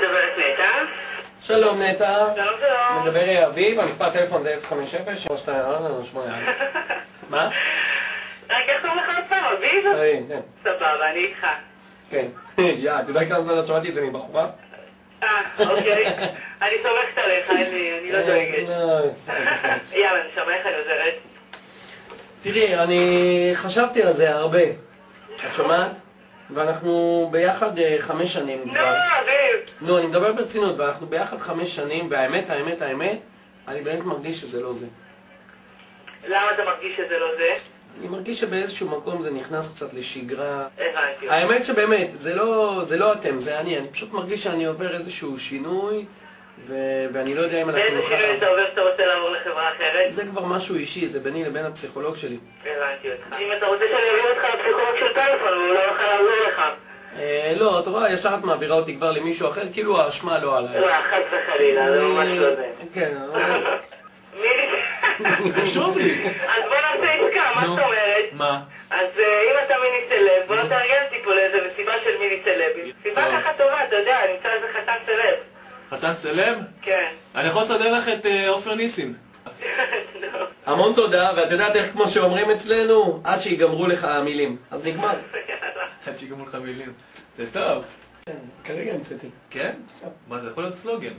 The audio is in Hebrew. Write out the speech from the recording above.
מדברת נטע. שלום נטע, שלום שלום. מדבר אביב, המספר טלפון זה 050 328 מה? רק איך קוראים לך פעם, אביב? כן, סבבה, אני איתך. כן. יא, אתה יודע כמה זמן את שמעתי את זה מבחורה? אה, אוקיי. אני סומכת עליך, אני לא דואגת. לא, יאללה, אני איך אני עוזרת. תראי, אני חשבתי על זה הרבה. את שומעת? ואנחנו ביחד אה, חמש שנים כבר. נו, אני מדבר ברצינות, ואנחנו ביחד חמש שנים, והאמת, האמת, האמת, אני באמת מרגיש שזה לא זה. למה אתה מרגיש שזה לא זה? אני מרגיש שבאיזשהו מקום זה נכנס קצת לשגרה. הבנתי. האמת שבאמת, זה לא, זה לא אתם, זה אני. אני פשוט מרגיש שאני עובר איזשהו שינוי, ו... ואני לא יודע אם אנחנו באיזה שינוי אתה עובר שאתה רוצה לעבור לחברה אחרת? זה כבר משהו אישי, זה ביני לבין הפסיכולוג שלי. הבנתי אותך. אם אתה רוצה שאני אעביר אותך לפסיכולוג של טלפון, הוא לא יוכל לעזור לך. אה, לא, את רואה, ישר את מעבירה אותי כבר למישהו אחר, כאילו האשמה לא עליי. לא, חס וחלילה, זה ממש לא זה. כן, אבל- מיני... חשוב לי. אז בוא נעשה עסקה, מה. זאת אומרת? מה? אז אה, אם אתה מיני סלב, בוא נתארגן אותי פה לאיזה מסיבה של מיני סלבים. מסיבה טוב. ככה טובה, אתה יודע, נמצא איזה חתן סלב. חתן סלב? כן. אני יכול לסדר לך את אה, עופר ניסים. נו. המון תודה, ואת יודעת איך כמו שאומרים אצלנו? עד שיגמרו לך המילים. אז נגמר. עד שיגמרו לך מילים. זה טוב. כרגע המצאתי. כן? מה, זה יכול להיות סלוגן.